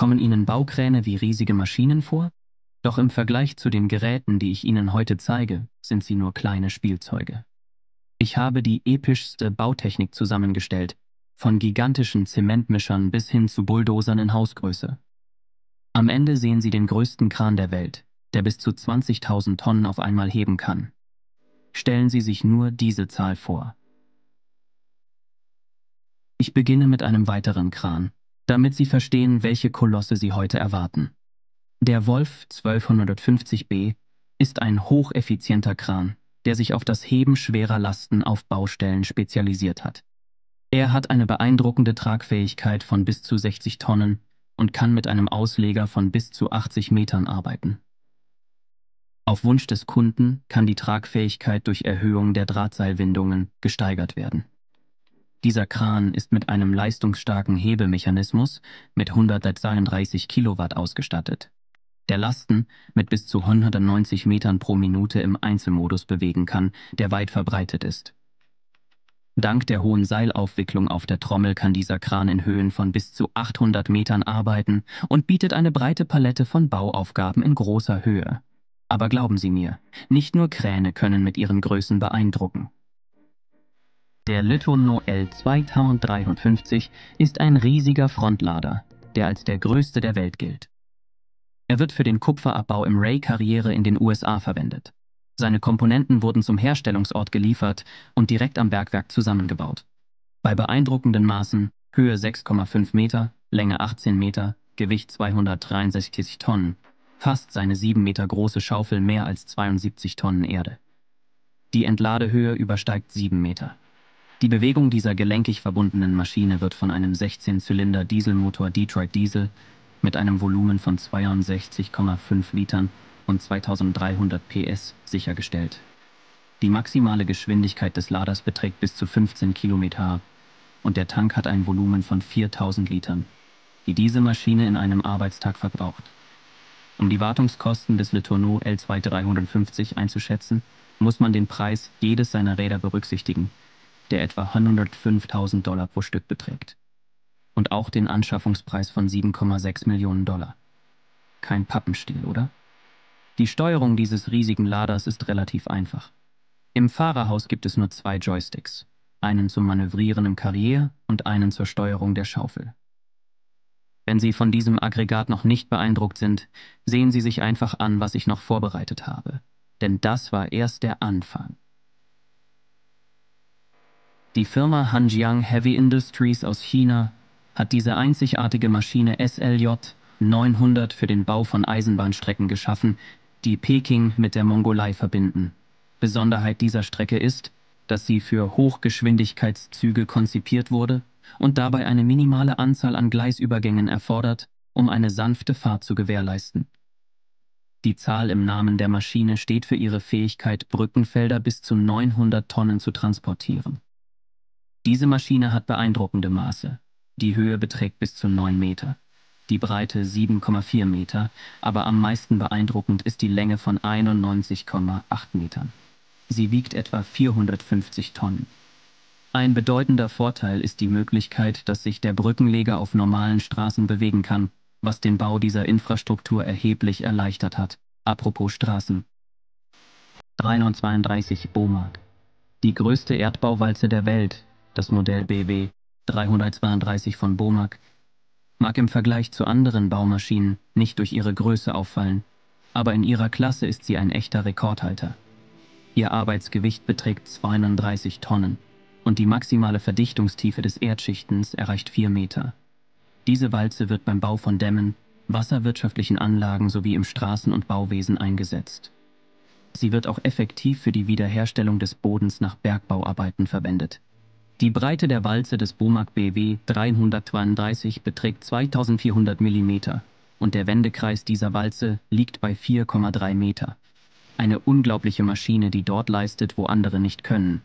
Kommen Ihnen Baukräne wie riesige Maschinen vor? Doch im Vergleich zu den Geräten, die ich Ihnen heute zeige, sind sie nur kleine Spielzeuge. Ich habe die epischste Bautechnik zusammengestellt, von gigantischen Zementmischern bis hin zu Bulldozern in Hausgröße. Am Ende sehen Sie den größten Kran der Welt, der bis zu 20.000 Tonnen auf einmal heben kann. Stellen Sie sich nur diese Zahl vor. Ich beginne mit einem weiteren Kran, damit Sie verstehen, welche Kolosse Sie heute erwarten. Der Wolf 1250b ist ein hocheffizienter Kran, der sich auf das Heben schwerer Lasten auf Baustellen spezialisiert hat. Er hat eine beeindruckende Tragfähigkeit von bis zu 60 Tonnen und kann mit einem Ausleger von bis zu 80 Metern arbeiten. Auf Wunsch des Kunden kann die Tragfähigkeit durch Erhöhung der Drahtseilwindungen gesteigert werden. Dieser Kran ist mit einem leistungsstarken Hebemechanismus mit 132 Kilowatt ausgestattet, der Lasten mit bis zu 190 Metern pro Minute im Einzelmodus bewegen kann, der weit verbreitet ist. Dank der hohen Seilaufwicklung auf der Trommel kann dieser Kran in Höhen von bis zu 800 Metern arbeiten und bietet eine breite Palette von Bauaufgaben in großer Höhe. Aber glauben Sie mir, nicht nur Kräne können mit ihren Größen beeindrucken. Der Litono L2053 ist ein riesiger Frontlader, der als der größte der Welt gilt. Er wird für den Kupferabbau im Ray-Karriere in den USA verwendet. Seine Komponenten wurden zum Herstellungsort geliefert und direkt am Bergwerk zusammengebaut. Bei beeindruckenden Maßen, Höhe 6,5 Meter, Länge 18 Meter, Gewicht 263 Tonnen, fasst seine 7 Meter große Schaufel mehr als 72 Tonnen Erde. Die Entladehöhe übersteigt 7 Meter. Die Bewegung dieser gelenkig verbundenen Maschine wird von einem 16-Zylinder-Dieselmotor Detroit Diesel mit einem Volumen von 62,5 Litern und 2300 PS sichergestellt. Die maximale Geschwindigkeit des Laders beträgt bis zu 15 km und der Tank hat ein Volumen von 4000 Litern, die diese Maschine in einem Arbeitstag verbraucht. Um die Wartungskosten des Letourneau L2350 einzuschätzen, muss man den Preis jedes seiner Räder berücksichtigen der etwa 105.000 Dollar pro Stück beträgt. Und auch den Anschaffungspreis von 7,6 Millionen Dollar. Kein Pappenstiel, oder? Die Steuerung dieses riesigen Laders ist relativ einfach. Im Fahrerhaus gibt es nur zwei Joysticks, einen zum Manövrieren im Karrier und einen zur Steuerung der Schaufel. Wenn Sie von diesem Aggregat noch nicht beeindruckt sind, sehen Sie sich einfach an, was ich noch vorbereitet habe. Denn das war erst der Anfang. Die Firma Hanjiang Heavy Industries aus China hat diese einzigartige Maschine SLJ 900 für den Bau von Eisenbahnstrecken geschaffen, die Peking mit der Mongolei verbinden. Besonderheit dieser Strecke ist, dass sie für Hochgeschwindigkeitszüge konzipiert wurde und dabei eine minimale Anzahl an Gleisübergängen erfordert, um eine sanfte Fahrt zu gewährleisten. Die Zahl im Namen der Maschine steht für ihre Fähigkeit, Brückenfelder bis zu 900 Tonnen zu transportieren. Diese Maschine hat beeindruckende Maße. Die Höhe beträgt bis zu 9 Meter, die Breite 7,4 Meter, aber am meisten beeindruckend ist die Länge von 91,8 Metern. Sie wiegt etwa 450 Tonnen. Ein bedeutender Vorteil ist die Möglichkeit, dass sich der Brückenleger auf normalen Straßen bewegen kann, was den Bau dieser Infrastruktur erheblich erleichtert hat. Apropos Straßen. 332 Bomark. Die größte Erdbauwalze der Welt, das Modell BW 332 von Bomac, mag im Vergleich zu anderen Baumaschinen nicht durch ihre Größe auffallen, aber in ihrer Klasse ist sie ein echter Rekordhalter. Ihr Arbeitsgewicht beträgt 32 Tonnen und die maximale Verdichtungstiefe des Erdschichtens erreicht 4 Meter. Diese Walze wird beim Bau von Dämmen, wasserwirtschaftlichen Anlagen sowie im Straßen- und Bauwesen eingesetzt. Sie wird auch effektiv für die Wiederherstellung des Bodens nach Bergbauarbeiten verwendet. Die Breite der Walze des Bomac BW 332 beträgt 2400 mm und der Wendekreis dieser Walze liegt bei 4,3 Meter. Eine unglaubliche Maschine, die dort leistet, wo andere nicht können.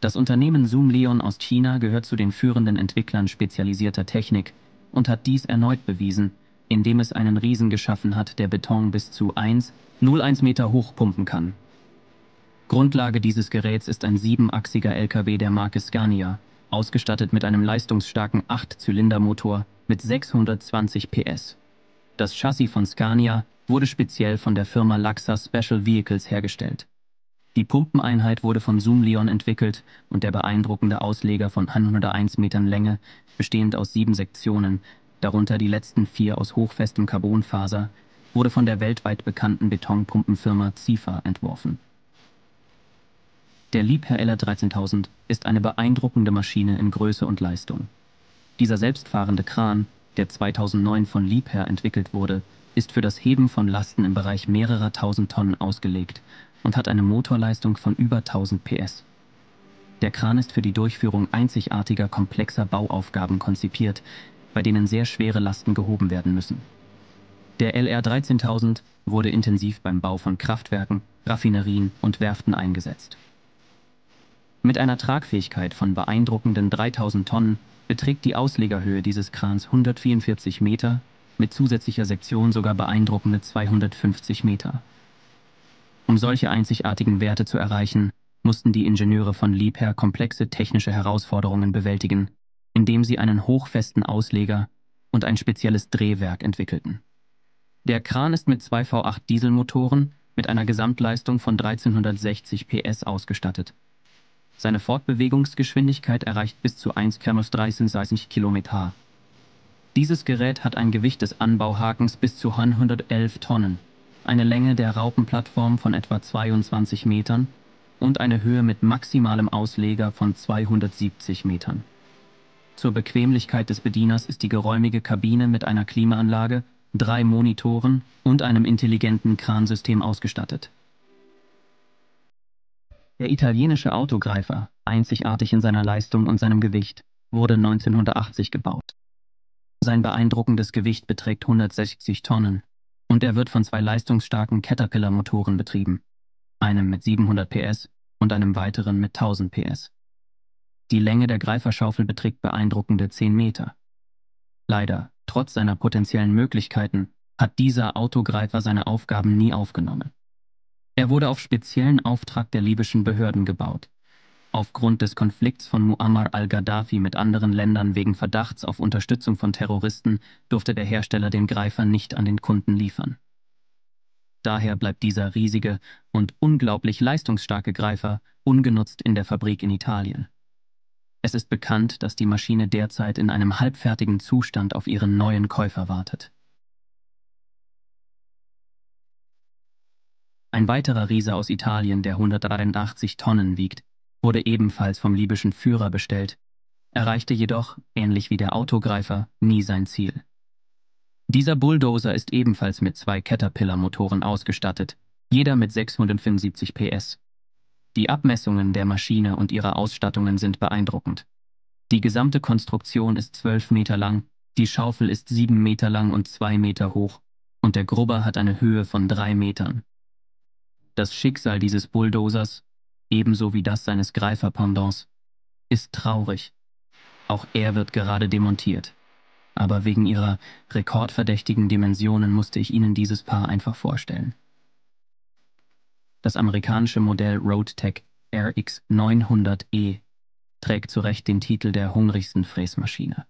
Das Unternehmen Zoom Leon aus China gehört zu den führenden Entwicklern spezialisierter Technik und hat dies erneut bewiesen, indem es einen Riesen geschaffen hat, der Beton bis zu 1,01 Meter hoch pumpen kann. Grundlage dieses Geräts ist ein siebenachsiger LKW der Marke Scania, ausgestattet mit einem leistungsstarken 8-Zylinder-Motor mit 620 PS. Das Chassis von Scania wurde speziell von der Firma Laxa Special Vehicles hergestellt. Die Pumpeneinheit wurde von Zoomlion entwickelt und der beeindruckende Ausleger von 101 Metern Länge, bestehend aus sieben Sektionen, darunter die letzten vier aus hochfestem Carbonfaser, wurde von der weltweit bekannten Betonpumpenfirma Zifa entworfen. Der Liebherr LR 13000 ist eine beeindruckende Maschine in Größe und Leistung. Dieser selbstfahrende Kran, der 2009 von Liebherr entwickelt wurde, ist für das Heben von Lasten im Bereich mehrerer tausend Tonnen ausgelegt und hat eine Motorleistung von über 1000 PS. Der Kran ist für die Durchführung einzigartiger komplexer Bauaufgaben konzipiert, bei denen sehr schwere Lasten gehoben werden müssen. Der LR 13000 wurde intensiv beim Bau von Kraftwerken, Raffinerien und Werften eingesetzt. Mit einer Tragfähigkeit von beeindruckenden 3000 Tonnen beträgt die Auslegerhöhe dieses Krans 144 Meter, mit zusätzlicher Sektion sogar beeindruckende 250 Meter. Um solche einzigartigen Werte zu erreichen, mussten die Ingenieure von Liebherr komplexe technische Herausforderungen bewältigen, indem sie einen hochfesten Ausleger und ein spezielles Drehwerk entwickelten. Der Kran ist mit zwei V8 Dieselmotoren mit einer Gesamtleistung von 1360 PS ausgestattet. Seine Fortbewegungsgeschwindigkeit erreicht bis zu 1,30 km. Dieses Gerät hat ein Gewicht des Anbauhakens bis zu 111 Tonnen eine Länge der Raupenplattform von etwa 22 Metern und eine Höhe mit maximalem Ausleger von 270 Metern. Zur Bequemlichkeit des Bedieners ist die geräumige Kabine mit einer Klimaanlage, drei Monitoren und einem intelligenten Kransystem ausgestattet. Der italienische Autogreifer, einzigartig in seiner Leistung und seinem Gewicht, wurde 1980 gebaut. Sein beeindruckendes Gewicht beträgt 160 Tonnen und er wird von zwei leistungsstarken Caterpillar-Motoren betrieben, einem mit 700 PS und einem weiteren mit 1000 PS. Die Länge der Greiferschaufel beträgt beeindruckende 10 Meter. Leider, trotz seiner potenziellen Möglichkeiten, hat dieser Autogreifer seine Aufgaben nie aufgenommen. Er wurde auf speziellen Auftrag der libyschen Behörden gebaut Aufgrund des Konflikts von Muammar al-Gaddafi mit anderen Ländern wegen Verdachts auf Unterstützung von Terroristen durfte der Hersteller den Greifer nicht an den Kunden liefern. Daher bleibt dieser riesige und unglaublich leistungsstarke Greifer ungenutzt in der Fabrik in Italien. Es ist bekannt, dass die Maschine derzeit in einem halbfertigen Zustand auf ihren neuen Käufer wartet. Ein weiterer Riese aus Italien, der 183 Tonnen wiegt, wurde ebenfalls vom libyschen Führer bestellt, erreichte jedoch, ähnlich wie der Autogreifer, nie sein Ziel. Dieser Bulldozer ist ebenfalls mit zwei Caterpillar-Motoren ausgestattet, jeder mit 675 PS. Die Abmessungen der Maschine und ihrer Ausstattungen sind beeindruckend. Die gesamte Konstruktion ist 12 Meter lang, die Schaufel ist 7 Meter lang und 2 Meter hoch und der Grubber hat eine Höhe von 3 Metern. Das Schicksal dieses Bulldozers ebenso wie das seines Greiferpendants, ist traurig. Auch er wird gerade demontiert. Aber wegen ihrer rekordverdächtigen Dimensionen musste ich Ihnen dieses Paar einfach vorstellen. Das amerikanische Modell Roadtech RX 900E trägt zu Recht den Titel der hungrigsten Fräsmaschine.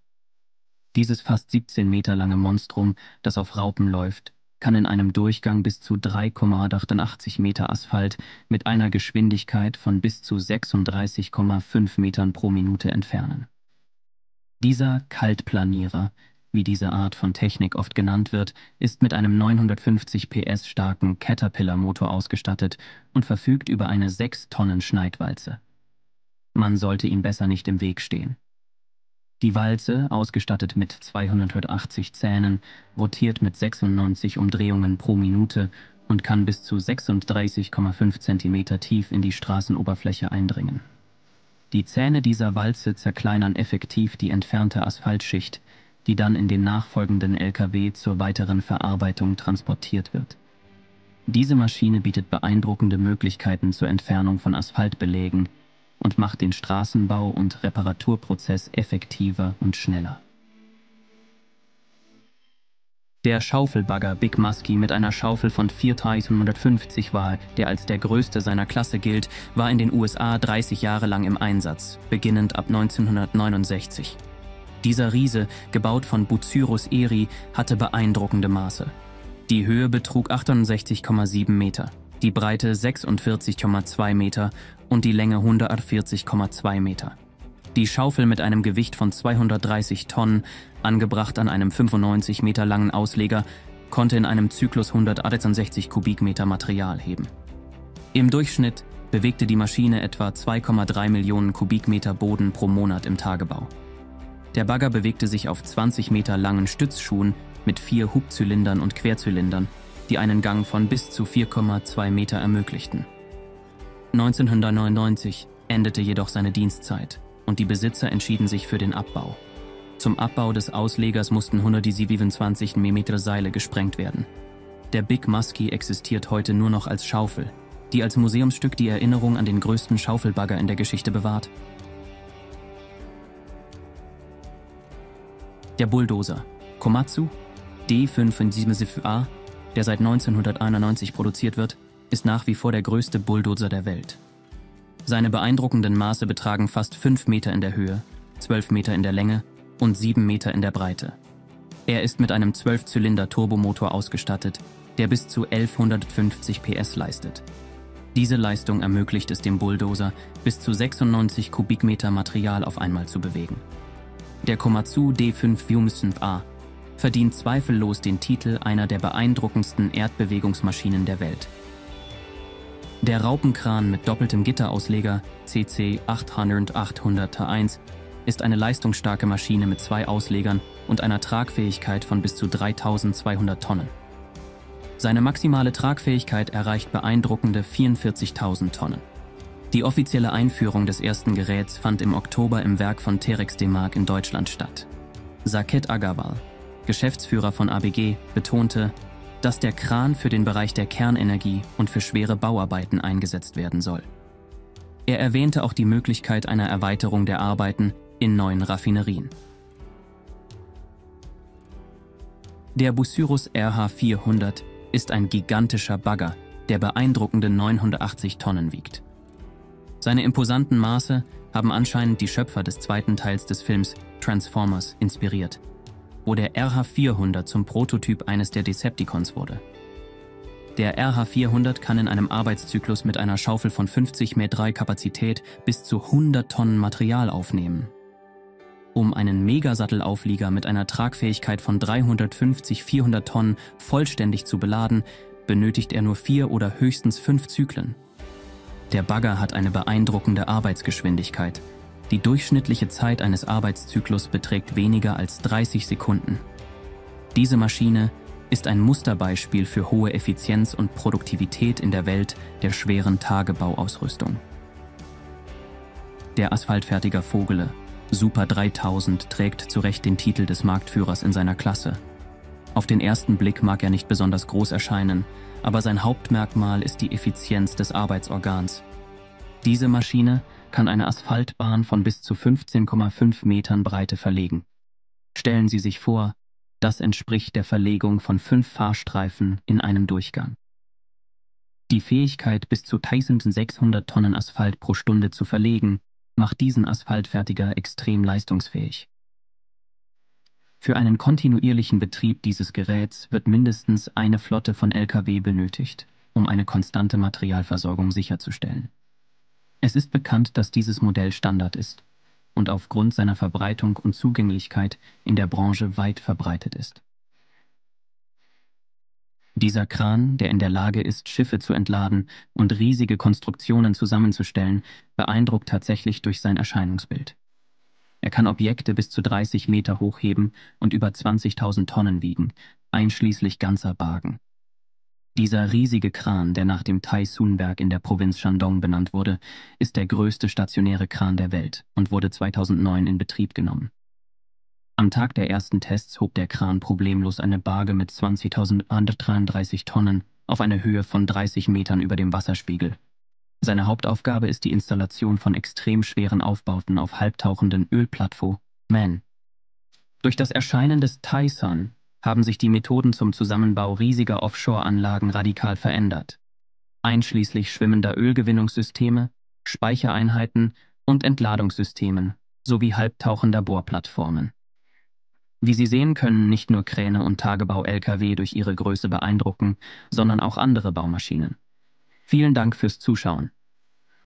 Dieses fast 17 Meter lange Monstrum, das auf Raupen läuft, kann in einem Durchgang bis zu 3,88 Meter Asphalt mit einer Geschwindigkeit von bis zu 36,5 Metern pro Minute entfernen. Dieser Kaltplanierer, wie diese Art von Technik oft genannt wird, ist mit einem 950 PS starken Caterpillar-Motor ausgestattet und verfügt über eine 6 Tonnen Schneidwalze. Man sollte ihm besser nicht im Weg stehen. Die Walze, ausgestattet mit 280 Zähnen, rotiert mit 96 Umdrehungen pro Minute und kann bis zu 36,5 cm tief in die Straßenoberfläche eindringen. Die Zähne dieser Walze zerkleinern effektiv die entfernte Asphaltschicht, die dann in den nachfolgenden Lkw zur weiteren Verarbeitung transportiert wird. Diese Maschine bietet beeindruckende Möglichkeiten zur Entfernung von Asphaltbelägen, und macht den Straßenbau und Reparaturprozess effektiver und schneller. Der Schaufelbagger Big Muskie mit einer Schaufel von 4150 war, der als der größte seiner Klasse gilt, war in den USA 30 Jahre lang im Einsatz, beginnend ab 1969. Dieser Riese, gebaut von Bucyrus eri, hatte beeindruckende Maße. Die Höhe betrug 68,7 Meter, die Breite 46,2 Meter und die Länge 140,2 Meter. Die Schaufel mit einem Gewicht von 230 Tonnen, angebracht an einem 95 Meter langen Ausleger, konnte in einem Zyklus 168 Kubikmeter Material heben. Im Durchschnitt bewegte die Maschine etwa 2,3 Millionen Kubikmeter Boden pro Monat im Tagebau. Der Bagger bewegte sich auf 20 Meter langen Stützschuhen mit vier Hubzylindern und Querzylindern, die einen Gang von bis zu 4,2 Meter ermöglichten. 1999 endete jedoch seine Dienstzeit und die Besitzer entschieden sich für den Abbau. Zum Abbau des Auslegers mussten 127 mm Seile gesprengt werden. Der Big Muskie existiert heute nur noch als Schaufel, die als Museumsstück die Erinnerung an den größten Schaufelbagger in der Geschichte bewahrt. Der Bulldozer Komatsu D557A, der seit 1991 produziert wird, ist nach wie vor der größte Bulldozer der Welt. Seine beeindruckenden Maße betragen fast 5 Meter in der Höhe, 12 Meter in der Länge und 7 Meter in der Breite. Er ist mit einem 12-Zylinder-Turbomotor ausgestattet, der bis zu 1150 PS leistet. Diese Leistung ermöglicht es dem Bulldozer, bis zu 96 Kubikmeter Material auf einmal zu bewegen. Der Komatsu D5 Viumsynth-A verdient zweifellos den Titel einer der beeindruckendsten Erdbewegungsmaschinen der Welt. Der Raupenkran mit doppeltem Gitterausleger CC 800 800 ist eine leistungsstarke Maschine mit zwei Auslegern und einer Tragfähigkeit von bis zu 3200 Tonnen. Seine maximale Tragfähigkeit erreicht beeindruckende 44.000 Tonnen. Die offizielle Einführung des ersten Geräts fand im Oktober im Werk von Terex Demark in Deutschland statt. Saket Agarwal, Geschäftsführer von ABG, betonte, dass der Kran für den Bereich der Kernenergie und für schwere Bauarbeiten eingesetzt werden soll. Er erwähnte auch die Möglichkeit einer Erweiterung der Arbeiten in neuen Raffinerien. Der Bucyrus RH400 ist ein gigantischer Bagger, der beeindruckende 980 Tonnen wiegt. Seine imposanten Maße haben anscheinend die Schöpfer des zweiten Teils des Films Transformers inspiriert wo der RH-400 zum Prototyp eines der Decepticons wurde. Der RH-400 kann in einem Arbeitszyklus mit einer Schaufel von 50 M3 Kapazität bis zu 100 Tonnen Material aufnehmen. Um einen Megasattelauflieger mit einer Tragfähigkeit von 350-400 Tonnen vollständig zu beladen, benötigt er nur vier oder höchstens fünf Zyklen. Der Bagger hat eine beeindruckende Arbeitsgeschwindigkeit – die durchschnittliche Zeit eines Arbeitszyklus beträgt weniger als 30 Sekunden. Diese Maschine ist ein Musterbeispiel für hohe Effizienz und Produktivität in der Welt der schweren Tagebauausrüstung. Der Asphaltfertiger Vogele Super 3000 trägt zu Recht den Titel des Marktführers in seiner Klasse. Auf den ersten Blick mag er nicht besonders groß erscheinen, aber sein Hauptmerkmal ist die Effizienz des Arbeitsorgans. Diese Maschine kann eine Asphaltbahn von bis zu 15,5 Metern Breite verlegen. Stellen Sie sich vor, das entspricht der Verlegung von fünf Fahrstreifen in einem Durchgang. Die Fähigkeit, bis zu 1600 Tonnen Asphalt pro Stunde zu verlegen, macht diesen Asphaltfertiger extrem leistungsfähig. Für einen kontinuierlichen Betrieb dieses Geräts wird mindestens eine Flotte von Lkw benötigt, um eine konstante Materialversorgung sicherzustellen. Es ist bekannt, dass dieses Modell Standard ist und aufgrund seiner Verbreitung und Zugänglichkeit in der Branche weit verbreitet ist. Dieser Kran, der in der Lage ist, Schiffe zu entladen und riesige Konstruktionen zusammenzustellen, beeindruckt tatsächlich durch sein Erscheinungsbild. Er kann Objekte bis zu 30 Meter hochheben und über 20.000 Tonnen wiegen, einschließlich ganzer Bargen. Dieser riesige Kran, der nach dem Tai-Sun-Berg in der Provinz Shandong benannt wurde, ist der größte stationäre Kran der Welt und wurde 2009 in Betrieb genommen. Am Tag der ersten Tests hob der Kran problemlos eine Barge mit 20.133 Tonnen auf eine Höhe von 30 Metern über dem Wasserspiegel. Seine Hauptaufgabe ist die Installation von extrem schweren Aufbauten auf halbtauchenden Ölplattformen. Durch das Erscheinen des Tai-Sun haben sich die Methoden zum Zusammenbau riesiger Offshore-Anlagen radikal verändert, einschließlich schwimmender Ölgewinnungssysteme, Speichereinheiten und Entladungssystemen sowie halbtauchender Bohrplattformen. Wie Sie sehen, können nicht nur Kräne und Tagebau-Lkw durch ihre Größe beeindrucken, sondern auch andere Baumaschinen. Vielen Dank fürs Zuschauen.